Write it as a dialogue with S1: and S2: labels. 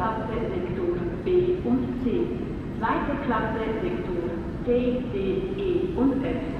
S1: Klasse Sektor B und C, zweite Klasse Sektor D, D, E und F.